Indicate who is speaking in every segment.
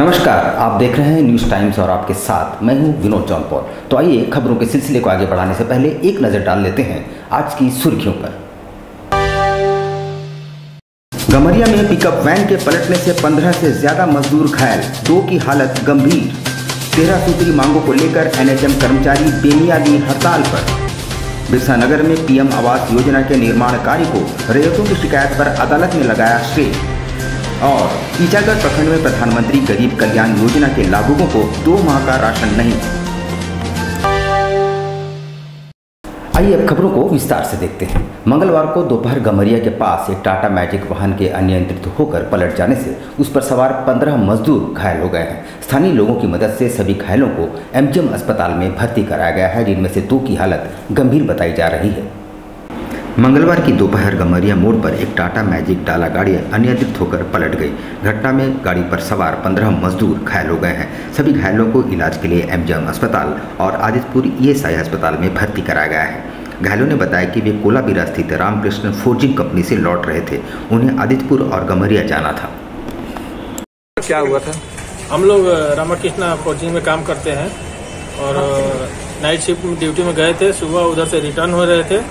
Speaker 1: नमस्कार, आप देख रहे हैं न्यूज़ टाइम्स और आपके साथ मैं हूँ विनोद जौनपुर तो आइए खबरों के सिलसिले को आगे बढ़ाने से पहले एक नज़र डाल लेते हैं आज की सुर्खियों पर। गमरिया में पिकअप वैन के पलटने से 15 से ज़्यादा मजदूर घायल, दो की हालत गंभीर। तेरह सूत्री मांगों को लेकर एनएचएम कर्मचारी बेनियादी हड़ताल पर। बिरसा नगर में पीएम आवास योजना के निर्माण कार्य को रैयतों की शिकायत पर अदालत ने लगाया स्टे और ईचागढ़ प्रखंड में प्रधानमंत्री गरीब कल्याण योजना के लाभुकों को दो माह का राशन नहीं। आइए अब खबरों को विस्तार से देखते हैं। मंगलवार को दोपहर गमरिया के पास एक टाटा मैजिक वाहन के अनियंत्रित होकर पलट जाने से उस पर सवार पंद्रह मजदूर घायल हो गए हैं। स्थानीय लोगों की मदद से सभी घायलों को एमजीएम अस्पताल में भर्ती कराया गया है, जिनमें से दो की हालत गंभीर बताई जा रही है। मंगलवार की दोपहर गमरिया मोड़ पर एक टाटा मैजिक डाला गाड़ी अनियंत्रित होकर पलट गई। घटना में गाड़ी पर सवार पंद्रह मजदूर घायल हो गए हैं। सभी घायलों को इलाज के लिए एमजीएम अस्पताल और आदित्यपुर ईएसआई अस्पताल में भर्ती कराया गया है। घायलों ने बताया कि वे कोलाबिरा स्थित रामकृष्ण फोर्जिंग कंपनी से लौट रहे थे। उन्हें आदित्यपुर और गमरिया जाना था।
Speaker 2: क्या हुआ था?
Speaker 3: हम लोग रामाकृष्णा कोचिंग में काम करते हैं और नाइट शिफ्ट ड्यूटी में गए थे। सुबह उधर से रिटर्न हो रहे थे।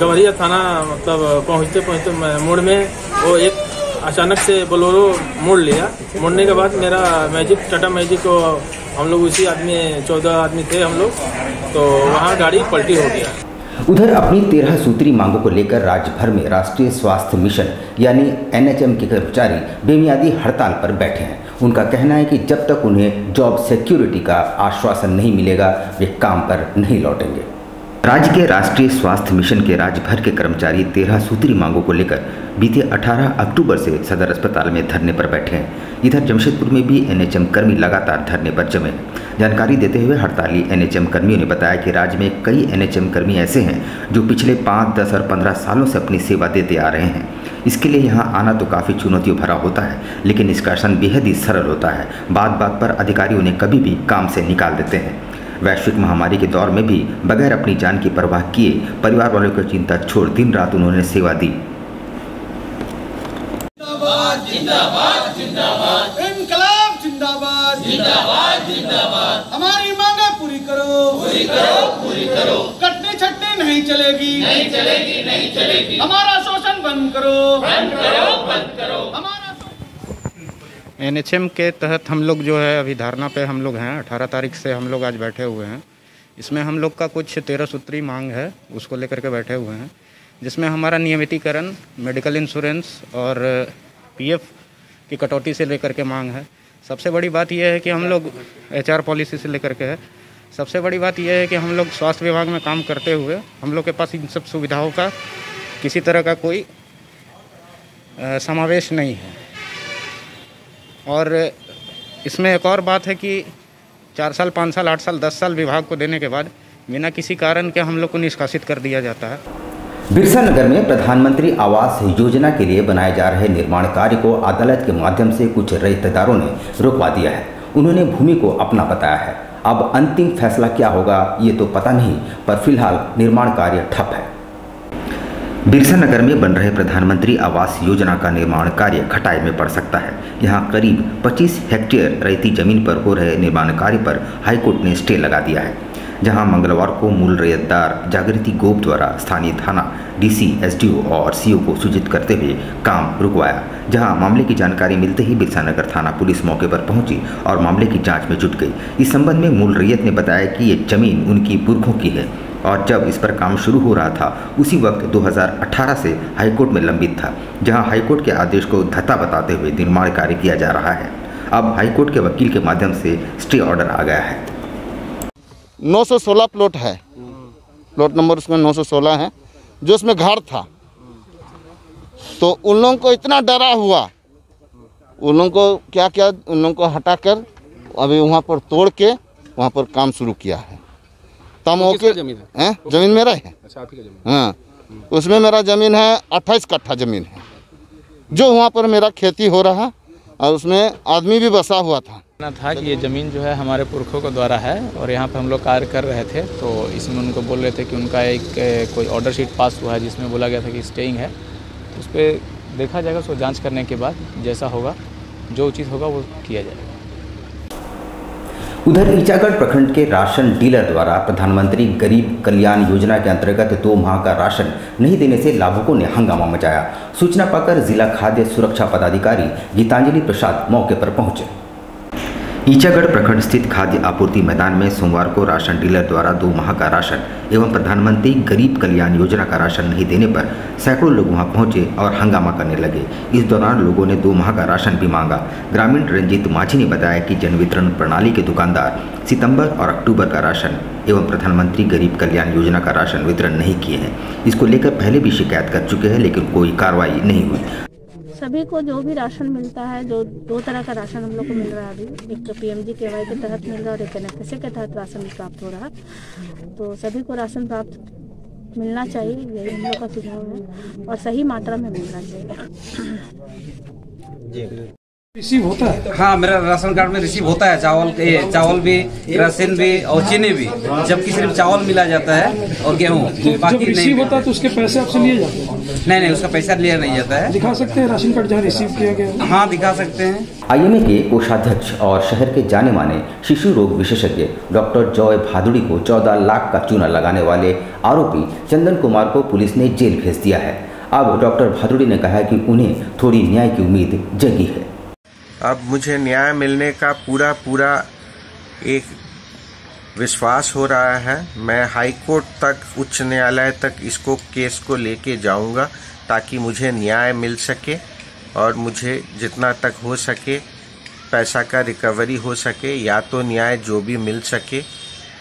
Speaker 3: गवरिया थाना मतलब पहुँचते पहुँचते मोड़ में वो एक अचानक से बोलोरो मोड़ लिया। मोड़ने के बाद मेरा मैजिक, टाटा मैजिक को हम लोग उसी आदमी, चौदह आदमी थे हम लोग तो वहाँ गाड़ी पलटी हो गया।
Speaker 1: उधर अपनी तेरह सूत्री मांगों को लेकर राज्य भर में राष्ट्रीय स्वास्थ्य मिशन, यानी एनएचएम के कर्मचारी बेमियादी हड़ताल पर बैठे हैं। उनका कहना है कि जब तक उन्हें जॉब सिक्योरिटी का आश्वासन नहीं मिलेगा, वे काम पर नहीं लौटेंगे। राज्य के राष्ट्रीय स्वास्थ्य मिशन के राज्य भर के कर्मचारी तेरह सूत्री मांगों को लेकर बीते 18 अक्टूबर से सदर अस्पताल में धरने पर बैठे हैं। इधर जमशेदपुर में भी एनएचएम कर्मी लगातार धरने पर जमे। जानकारी देते हुए हड़ताली, एनएचएम कर्मियों ने बताया कि राज्य में कई एनएचएम कर्मी ऐसे हैं जो पिछले पाँच, दस और पंद्रह सालों से अपनी सेवा देते आ रहे हैं। इसके लिए यहाँ आना तो काफ़ी चुनौतियों भरा होता है, लेकिन निष्कासन बेहद ही सरल होता है। बात बात पर अधिकारी उन्हें कभी भी काम से निकाल देते हैं। वैश्विक महामारी के दौर में भी बगैर अपनी जान की परवाह किए परिवार वालों की चिंता छोड़ दिन रात उन्होंने सेवा दी।
Speaker 4: इनकलाब जिंदाबाद। जिंदाबाद जिंदाबाद। हमारी मांगे पूरी करो। पूरी करो पूरी करो। कटने छटने नहीं चलेगी। नहीं चलेगी नहीं चलेगी। हमारा शोषण बंद करो। बंद करो बंद करो। हमारा
Speaker 2: एनएचएम के तहत हम लोग जो है, अभी धारणा पे हम लोग हैं। अठारह तारीख से हम लोग आज बैठे हुए हैं। इसमें हम लोग का कुछ तेरह सूत्री मांग है, उसको लेकर के बैठे हुए हैं। जिसमें हमारा नियमितीकरण, मेडिकल इंश्योरेंस और पीएफ की कटौती से लेकर के मांग है। सबसे बड़ी बात यह है कि हम लोग एचआर पॉलिसी से लेकर के है। सबसे बड़ी बात यह है कि हम लोग स्वास्थ्य विभाग में काम करते हुए हम लोग के पास इन सब सुविधाओं का किसी तरह का कोई समावेश नहीं है। और इसमें एक और बात है कि चार साल, पाँच साल, आठ साल, दस साल विभाग को देने के बाद बिना किसी कारण के हम लोग को निष्कासित कर दिया जाता है।
Speaker 1: बिरसा नगर में प्रधानमंत्री आवास योजना के लिए बनाए जा रहे निर्माण कार्य को अदालत के माध्यम से कुछ रईतेदारों ने रोकवा दिया है। उन्होंने भूमि को अपना बताया है। अब अंतिम फैसला क्या होगा, ये तो पता नहीं, पर फ़िलहाल निर्माण कार्य ठप है। बिरसा नगर में बन रहे प्रधानमंत्री आवास योजना का निर्माण कार्य खटाई में पड़ सकता है। यहाँ करीब 25 हेक्टेयर रेती ज़मीन पर हो रहे निर्माण कार्य पर हाईकोर्ट ने स्टे लगा दिया है, जहाँ मंगलवार को मूल रैयतदार जागृति गोप द्वारा स्थानीय थाना डीसी, एसडीओ और सीओ को सूचित करते हुए काम रुकवाया, जहाँ मामले की जानकारी मिलते ही बिरसा नगर थाना पुलिस मौके पर पहुँची और मामले की जाँच में जुट गई। इस संबंध में मूल रैयत ने बताया कि ये ज़मीन उनकी पुरखों की है। और जब इस पर काम शुरू हो रहा था, उसी वक्त 2018 से हाईकोर्ट में लंबित था, जहाँ हाईकोर्ट के आदेश को धत्ता बताते हुए निर्माण कार्य किया जा रहा है। अब हाईकोर्ट के वकील के माध्यम से स्टे ऑर्डर आ गया है।
Speaker 5: 916 प्लॉट है। प्लॉट नंबर उसमें 916 है, जो उसमें घर था। तो उन लोगों को इतना डरा हुआ, उन लोगों को क्या क्या, उन लोगों को हटाकर अभी वहाँ पर तोड़ के वहाँ पर काम शुरू किया है। तब मौके
Speaker 6: ज़मीन
Speaker 5: हैं? ज़मीन मेरा है
Speaker 6: अच्छा ज़मीन
Speaker 5: हाँ। उसमें मेरा ज़मीन है अट्ठाईस कट्ठा ज़मीन है। जो वहाँ पर मेरा खेती हो रहा और उसमें आदमी भी बसा हुआ था।
Speaker 6: कहना था कि ये ज़मीन जो है हमारे पुरखों के द्वारा है और यहाँ पे हम लोग कार्य कर रहे थे तो इसमें उनको बोल रहे थे कि उनका एक कोई ऑर्डर शीट पास हुआ है जिसमें बोला गया था कि स्टेइंग है। तो उस पर देखा जाएगा उसको जाँच करने के बाद जैसा होगा जो उचित होगा वो किया जाएगा।
Speaker 1: उधर ईचागढ़ प्रखंड के राशन डीलर द्वारा प्रधानमंत्री गरीब कल्याण योजना के अंतर्गत दो माह का राशन नहीं देने से लाभुकों ने हंगामा मचाया। सूचना पाकर जिला खाद्य सुरक्षा पदाधिकारी गीतांजलि प्रसाद मौके पर पहुँचे। ईचागढ़ प्रखंड स्थित खाद्य आपूर्ति मैदान में सोमवार को राशन डीलर द्वारा दो माह का राशन एवं प्रधानमंत्री गरीब कल्याण योजना का राशन नहीं देने पर सैकड़ों लोग वहाँ पहुँचे और हंगामा करने लगे। इस दौरान लोगों ने दो माह का राशन भी मांगा। ग्रामीण रंजीत माझी ने बताया कि जन वितरण प्रणाली के दुकानदार सितंबर और अक्टूबर का राशन एवं प्रधानमंत्री गरीब कल्याण योजना का राशन वितरण नहीं किए हैं। इसको लेकर पहले भी शिकायत कर चुके हैं, लेकिन कोई कार्रवाई नहीं हुई।
Speaker 7: सभी को जो भी राशन मिलता है, जो दो तरह का राशन हम लोग को मिल रहा है अभी। एक तो पी एम जी के वाई के तहत मिल रहा है और एक एनएफएसए के तहत राशन प्राप्त हो रहा है। तो सभी को राशन प्राप्त मिलना चाहिए, यही हम लोग का सुझाव है और सही मात्रा में मिलना चाहिए।
Speaker 8: रिसीव होता है।
Speaker 6: हाँ मेरा राशन कार्ड में रिसीव होता है। चावल ये चावल भी राशन भी और चीनी भी। जबकि सिर्फ़ चावल मिला जाता है और गेहूँ।
Speaker 8: जब
Speaker 6: बाकी नहीं
Speaker 8: रिसीव होता है तो उसके पैसे आपसे लिए जाते हैं।
Speaker 6: नहीं नहीं उसका पैसा लिया नहीं जाता है।
Speaker 8: दिखा सकते हैं राशन कार्ड जहाँ रिसीव किया गया हाँ।
Speaker 6: दिखा सकते हैं।
Speaker 1: आईएमए के कोषाध्यक्ष और शहर के जाने माने शिशु रोग विशेषज्ञ डॉक्टर जॉय भादुड़ी को 14 लाख का चूना लगाने वाले आरोपी चंदन कुमार को पुलिस ने जेल भेज दिया है। अब डॉक्टर भादुड़ी ने कहा कि उन्हें थोड़ी न्याय की उम्मीद जगी है।
Speaker 9: अब मुझे न्याय मिलने का पूरा पूरा एक विश्वास हो रहा है। मैं हाई कोर्ट तक, उच्च न्यायालय तक इसको, केस को लेके जाऊँगा ताकि मुझे न्याय मिल सके और मुझे जितना तक हो सके पैसा का रिकवरी हो सके, या तो न्याय जो भी मिल सके।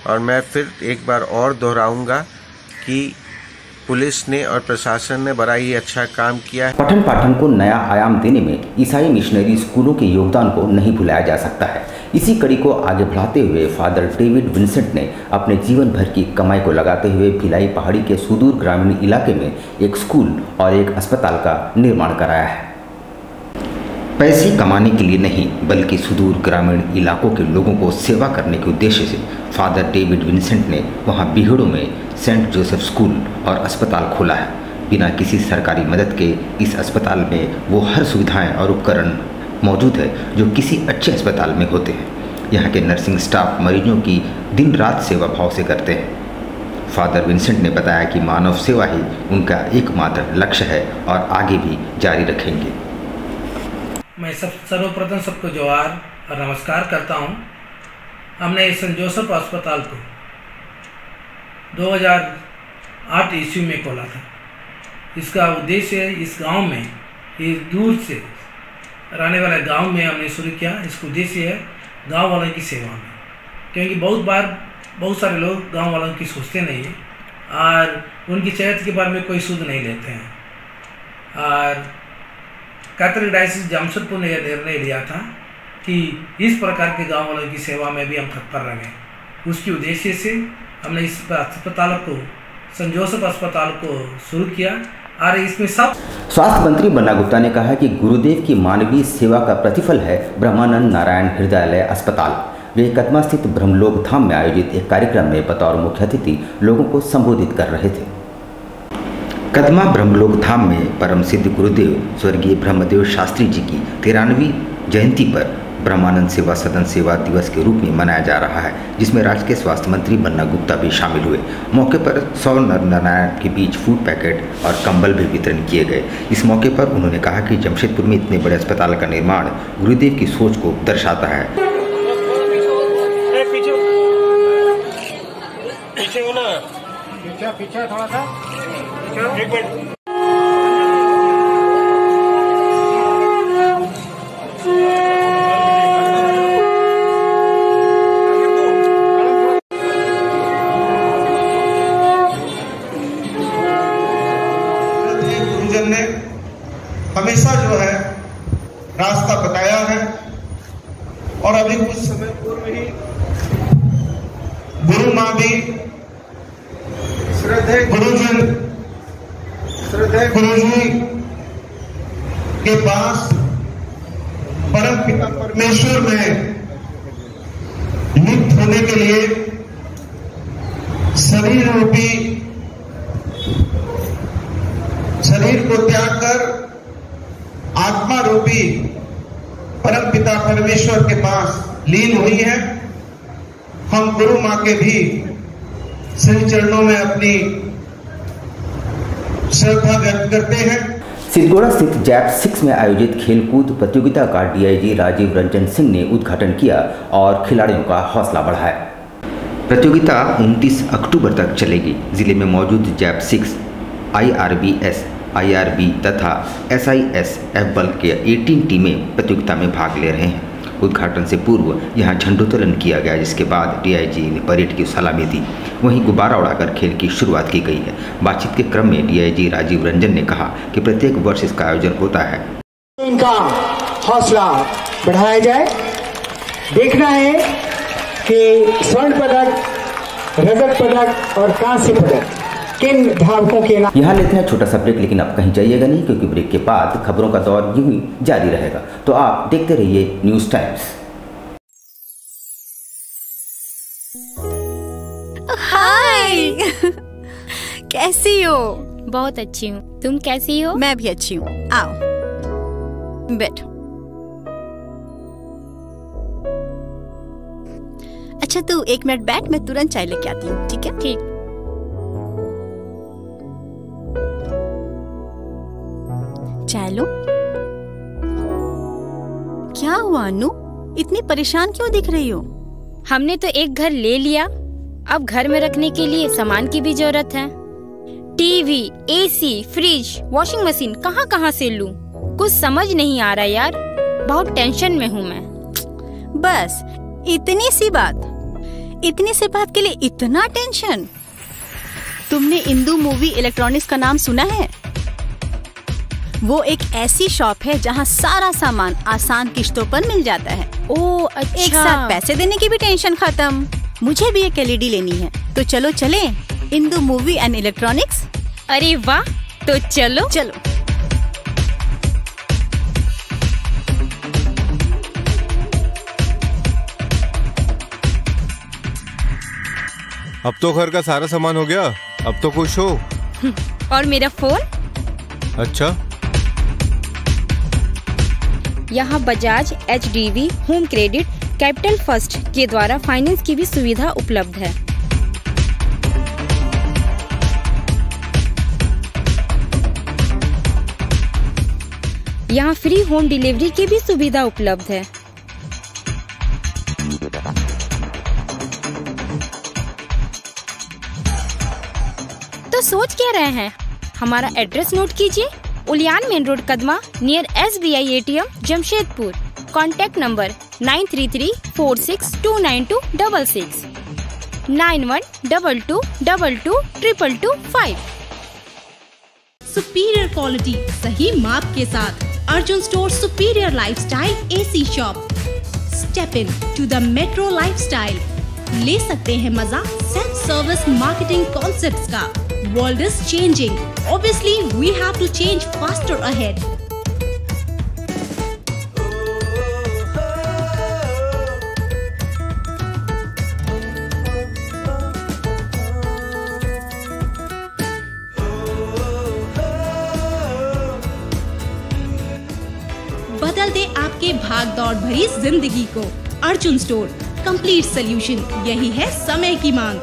Speaker 9: और मैं फिर एक बार और दोहराऊँगा कि पुलिस ने और प्रशासन ने बड़ा ही अच्छा काम किया है।
Speaker 1: पठन पाठन को नया आयाम देने में ईसाई मिशनरी स्कूलों के योगदान को नहीं भुलाया जा सकता है। इसी कड़ी को आगे बढ़ाते हुए फादर डेविड विंसेंट ने अपने जीवन भर की कमाई को लगाते हुए भिलाई पहाड़ी के सुदूर ग्रामीण इलाके में एक स्कूल और एक अस्पताल का निर्माण कराया है। पैसे कमाने के लिए नहीं, बल्कि सुदूर ग्रामीण इलाकों के लोगों को सेवा करने के उद्देश्य से फादर डेविड विंसेंट ने वहाँ बिहड़ों में सेंट जोसेफ स्कूल और अस्पताल खोला है। बिना किसी सरकारी मदद के इस अस्पताल में वो हर सुविधाएँ और उपकरण मौजूद है जो किसी अच्छे अस्पताल में होते हैं। यहाँ के नर्सिंग स्टाफ मरीजों की दिन रात सेवा भाव से करते हैं। फादर विंसेंट ने बताया कि मानव सेवा ही उनका एकमात्र लक्ष्य है और आगे भी जारी रखेंगे।
Speaker 10: मैं सब सर्वप्रथम सबको जोहार और नमस्कार करता हूँ। हमने सेंट जोसेफ अस्पताल को 2008 ईस्वी में खोला था। इसका उद्देश्य इस गाँव में, इस दूर से रहने वाले गाँव में हमने शुरू किया। इसका उद्देश्य है गाँव वालों की सेवा में। क्योंकि बहुत बार बहुत सारे लोग गाँव वालों की सोचते नहीं हैं और उनकी सेहत के बारे में कोई सुध नहीं लेते हैं। और कैथलिक डायसिस जमशेदपुर ने यह निर्णय लिया था कि इस प्रकार के गाँव वालों की सेवा में भी हम तत्पर रहें। उसके उद्देश्य से हमने इस अस्पताल को सेंट जोसेफ अस्पताल को शुरू किया। और इसमें सब
Speaker 1: स्वास्थ्य मंत्री बन्ना गुप्ता ने कहा कि गुरुदेव की मानवीय सेवा का प्रतिफल है ब्रह्मानंद नारायण हृदयालय अस्पताल। वे कदमा स्थित ब्रह्मलोक धाम में आयोजित एक कार्यक्रम में बतौर मुख्य अतिथि लोगों को संबोधित कर रहे थे। कदमा ब्रह्मलोक धाम में परम सिद्ध गुरुदेव, स्वर्गीय ब्रह्मदेव शास्त्री जी की तिरानवी जयंती पर ब्रह्मानंद सेवा सदन सेवा दिवस के रूप में मनाया जा रहा है जिसमें राज्य के स्वास्थ्य मंत्री बन्ना गुप्ता भी शामिल हुए मौके पर सौ नर नारायण के बीच फ़ूड पैकेट और कंबल भी वितरण किए गए इस मौके पर उन्होंने कहा कि जमशेदपुर में इतने बड़े अस्पताल का निर्माण गुरुदेव की सोच को दर्शाता है
Speaker 11: हो एक मिनट
Speaker 12: गुरुजन ने हमेशा जो है रास्ता बताया है और अभी कुछ समय पूर्व ही गुरु माँ भी श्रद्धे गुरुजन श्रद्धे गुरुजी के पास परम पिता परमेश्वर में लिप्त होने के लिए शरीर रूपी शरीर को त्याग कर आत्मा रूपी परम पिता परमेश्वर के पास लीन हुई है। हम गुरु माँ के भी श्री चरणों में अपनी श्रद्धा व्यक्त करते हैं।
Speaker 1: स्थित जैप सिक्स में आयोजित खेलकूद प्रतियोगिता का डीआईजी राजीव रंजन सिंह ने उद्घाटन किया और खिलाड़ियों का हौसला बढ़ाया। प्रतियोगिता 29 अक्टूबर तक चलेगी। ज़िले में मौजूद JAP six, I R B S, I R B तथा एसआईएसएफ बल के 18 टीमें प्रतियोगिता में भाग ले रहे हैं। उद्घाटन से पूर्व यहाँ झंडोत्तोलन किया गया, जिसके बाद डीआईजी ने परेड की सलामी दी। वहीं गुब्बारा उड़ाकर खेल की शुरुआत की गई है। बातचीत के क्रम में डीआईजी राजीव रंजन ने कहा कि प्रत्येक वर्ष इसका आयोजन होता है।
Speaker 13: इनका हौसला बढ़ाया जाए। देखना है कि स्वर्ण पदक, रजत पदक और कांस्य पदक किन धावकों के नाम
Speaker 1: यहाँ लेते हैं छोटा सा ब्रेक लेकिन अब कहीं जाइएगा नहीं क्योंकि ब्रेक के बाद खबरों का दौर यूँ ही जारी रहेगा। तो आप देखते रहिए न्यूज़ टाइम्स
Speaker 14: हाय कैसी हो?
Speaker 15: बहुत अच्छी हूँ। तुम कैसी हो?
Speaker 14: मैं भी अच्छी हूँ। आओ बैठो। अच्छा तू एक मिनट बैठ मैं तुरंत चाय लेके आती हूँ ठीक है?
Speaker 15: ठीक।
Speaker 14: चाय लो क्या हुआ अनु? इतनी परेशान क्यों दिख रही हो?
Speaker 15: हमने तो एक घर ले लिया। अब घर में रखने के लिए सामान की भी ज़रूरत है। TV AC fridge washing machine कहाँ कहाँ से लूँ? कुछ समझ नहीं आ रहा यार। बहुत टेंशन में हूँ मैं।
Speaker 14: बस इतनी सी बात। इतनी सी बात के लिए इतना टेंशन। तुमने इंदू मूवी इलेक्ट्रॉनिक्स का नाम सुना है? वो एक ऐसी शॉप है जहाँ सारा सामान आसान किश्तों पर मिल जाता है।
Speaker 15: ओ अच्छा।
Speaker 14: एक साथ पैसे देने की भी टेंशन खत्म। मुझे भी एक एलईडी लेनी है। तो चलो चले इंदू मूवी एंड इलेक्ट्रॉनिक्स।
Speaker 15: अरे वाह तो चलो।
Speaker 14: चलो।
Speaker 16: अब तो घर का सारा सामान हो गया। अब तो खुश हो।
Speaker 15: और मेरा फ़ोन?
Speaker 16: अच्छा।
Speaker 15: यहाँ Bajaj H home credit, capital first के द्वारा फाइनेंस की भी सुविधा उपलब्ध है। यहाँ फ्री होम डिलीवरी की भी सुविधा उपलब्ध है। तो सोच क्या रहे हैं? हमारा एड्रेस नोट कीजिए। Uliyan main road, Kadma near S B I A T M Jamshedpur. Contact number nine three three four six two nine two double six nine one double two double two triple two five
Speaker 10: superior quality सही माप के साथ Arjun store superior lifestyle AC shop step in to the metro lifestyle ले सकते हैं मज़ा self service marketing concepts का world is changing obviously, we have to change faster ahead. बदल दे आपके भाग दौड़ भरी ज़िंदगी को। अर्जुन स्टोर कंप्लीट सोल्यूशन यही है समय की मांग।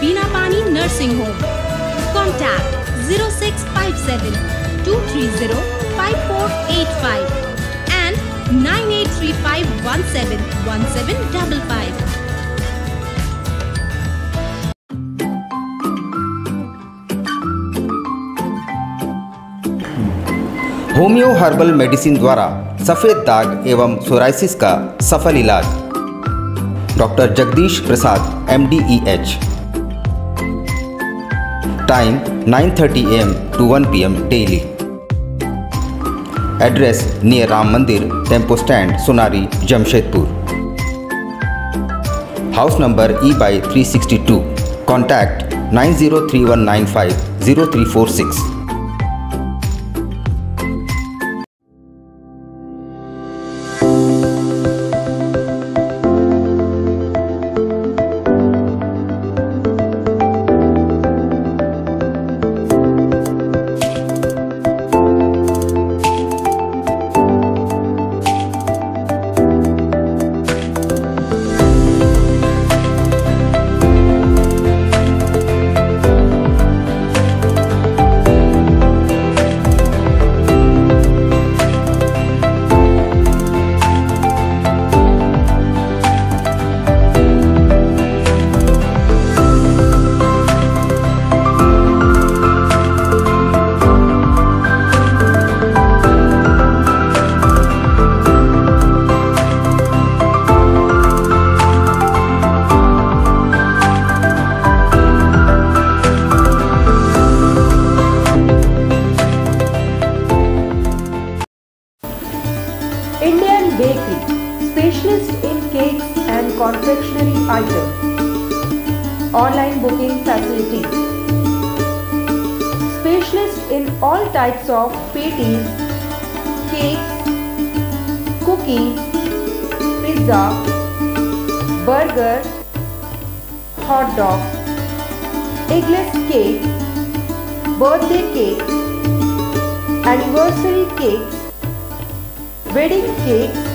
Speaker 10: Near Bina Pani Nursing Home. Contact 0657 230 5485 and 9835 17 1755.
Speaker 1: Homeo herbal medicine द्वारा सफ़ेद दाग एवं सोराइसिस का सफल इलाज doctor Jagdish Prasad M D E H time 9:30 M to 1 PM daily address near Ram Mandir tempo stand Sonari Jamshedpur house number E by three sixty two contact nine zero three one nine five zero three four six
Speaker 17: Bakery, specialist in cakes and confectionery items. Online booking facilities. Specialist in all types of patties, cakes, cookies, pizza, burger, hot dog, eggless cake, birthday cake, anniversary cakes, wedding cakes,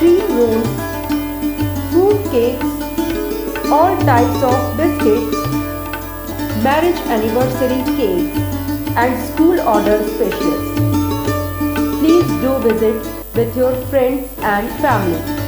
Speaker 17: cream rolls, fruit cakes, all types of biscuits, marriage anniversary cakes, and school order specials. Please do visit with your friends and family.